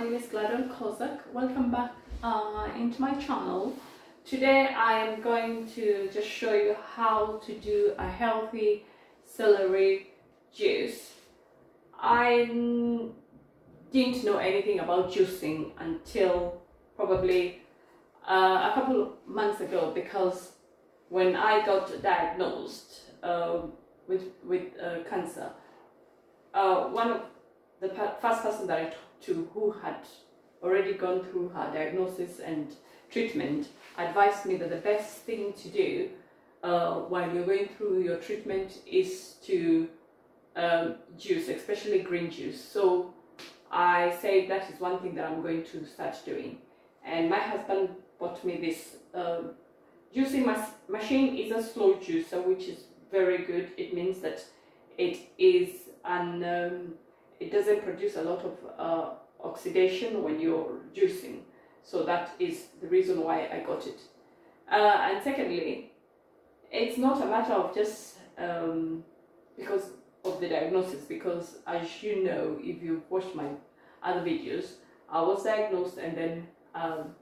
my name is Gladwell Kozak. Welcome back uh, into my channel. Today I am going to just show you how to do a healthy celery juice. I didn't know anything about juicing until probably uh, a couple of months ago because when I got diagnosed uh, with, with uh, cancer, uh, one of the first person that I talked to who had already gone through her diagnosis and treatment advised me that the best thing to do uh, while you're going through your treatment is to um, juice, especially green juice. So I say that is one thing that I'm going to start doing. And my husband bought me this uh, juicing machine is a slow juicer, which is very good. It means that it is an um, it doesn't produce a lot of uh, oxidation when you're juicing. So that is the reason why I got it. Uh, and secondly, it's not a matter of just um, because of the diagnosis, because as you know, if you've watched my other videos, I was diagnosed and then um,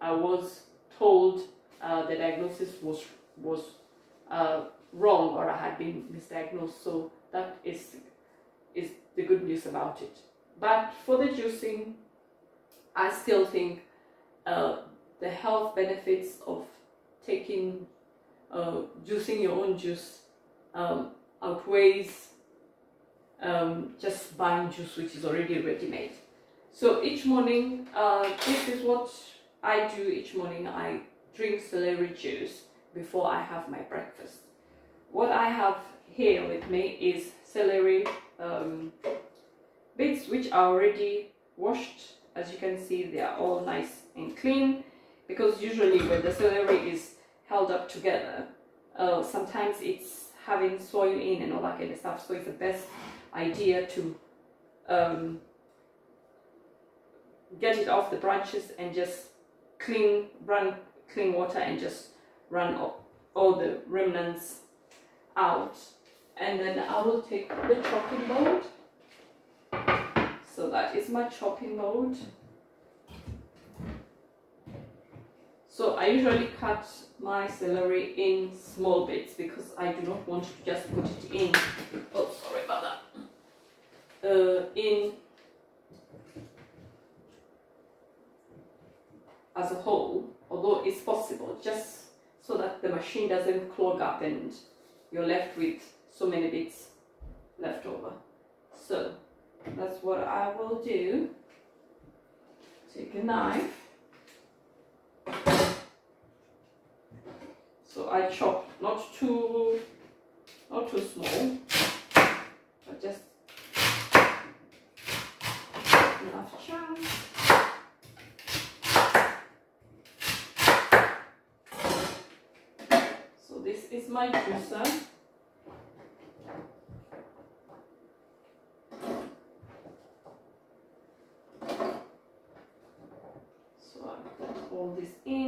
I was told uh, the diagnosis was was uh, wrong or I had been misdiagnosed. So that is is the good news about it. But for the juicing, I still think uh, the health benefits of taking uh, juicing your own juice um, outweighs um, just buying juice which is already ready made. So each morning, uh, this is what I do each morning. I drink celery juice before I have my breakfast. What I have here with me is celery are already washed. As you can see they are all nice and clean because usually when the celery is held up together uh, sometimes it's having soil in and all that kind of stuff. So it's the best idea to um, get it off the branches and just clean run clean water and just run all, all the remnants out. And then I will take the chopping board so that is my chopping mode so I usually cut my celery in small bits because I do not want to just put it in oh sorry about that uh, in as a whole although it's possible just so that the machine doesn't clog up and you're left with so many bits left over. So that's what I will do. Take a knife. So I chop not too not too small, but just enough chunks. So this is my juicer. This in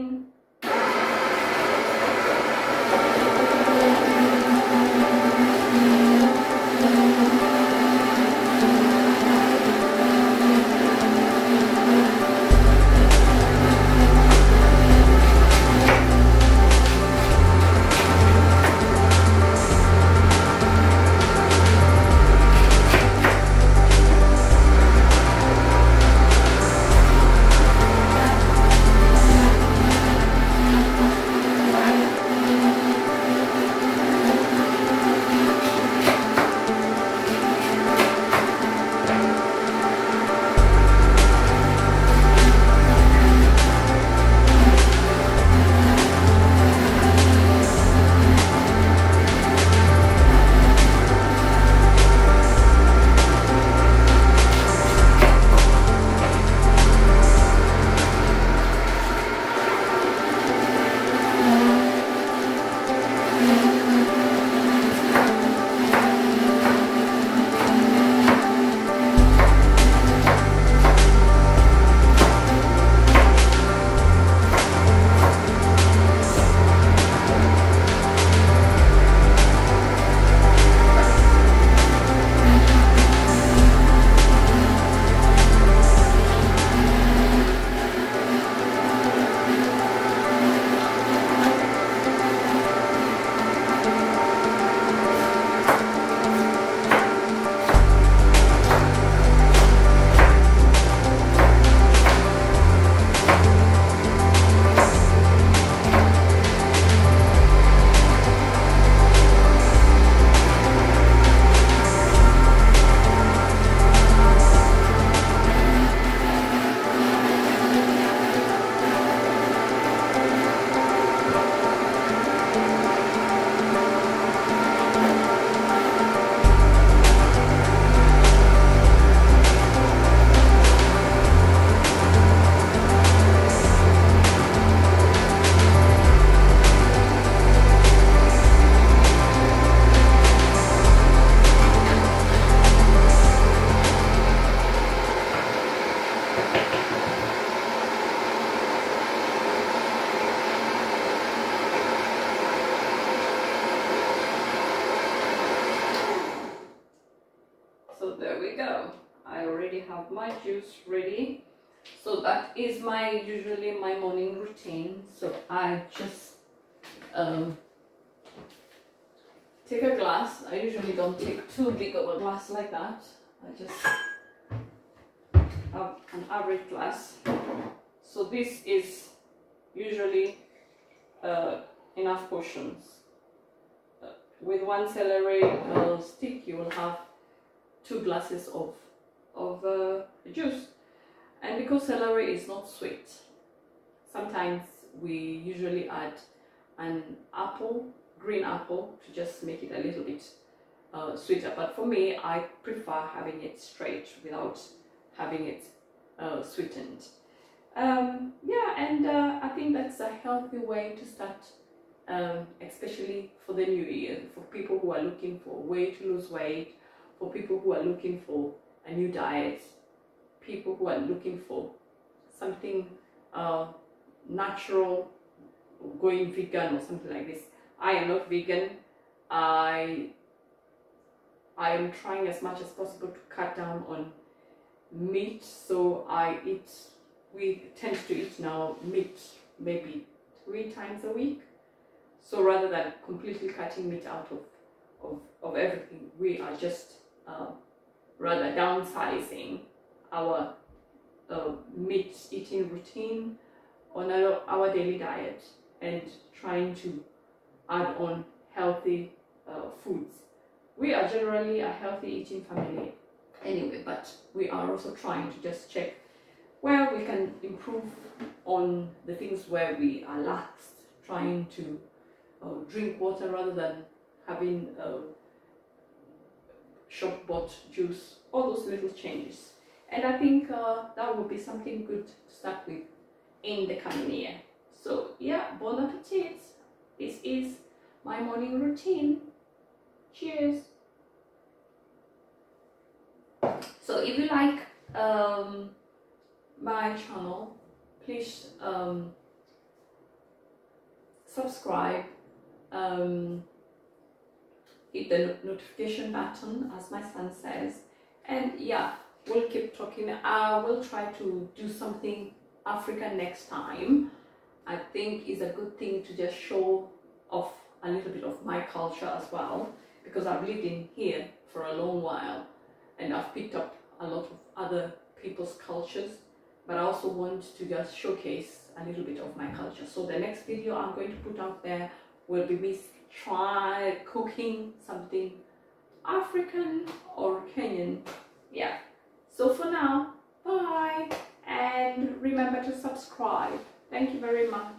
have my juice ready. So that is my usually my morning routine. So I just um, take a glass. I usually don't take too big of a glass like that. I just have an average glass. So this is usually uh, enough portions. Uh, with one celery uh, stick you will have two glasses of, of uh, juice. And because celery is not sweet, sometimes we usually add an apple, green apple, to just make it a little bit uh, sweeter. But for me, I prefer having it straight without having it uh, sweetened. Um, yeah, and uh, I think that's a healthy way to start, um, especially for the new year, for people who are looking for a way to lose weight, for people who are looking for a new diet, people who are looking for something uh, natural, going vegan or something like this. I am not vegan. I I am trying as much as possible to cut down on meat. So I eat. We tend to eat now meat maybe three times a week. So rather than completely cutting meat out of of, of everything, we are just uh, rather downsizing our uh, meat eating routine on our, our, daily diet and trying to add on healthy uh, foods. We are generally a healthy eating family anyway, but we are also trying to just check where we can improve on the things where we are lax, trying to uh, drink water rather than having uh, shop bought juice, all those little changes. And I think uh, that would be something good to start with in the coming year. So yeah, bon appetit. This is my morning routine. Cheers. So if you like um, my channel, please um, subscribe, um, hit the notification button as my son says, and yeah, we'll keep talking. I will try to do something African next time. I think is a good thing to just show off a little bit of my culture as well because I've lived in here for a long while and I've picked up a lot of other people's cultures but I also want to just showcase a little bit of my culture. So the next video I'm going to put out there will be me try cooking something African or Kenyan. Yeah. So for now, bye and remember to subscribe. Thank you very much.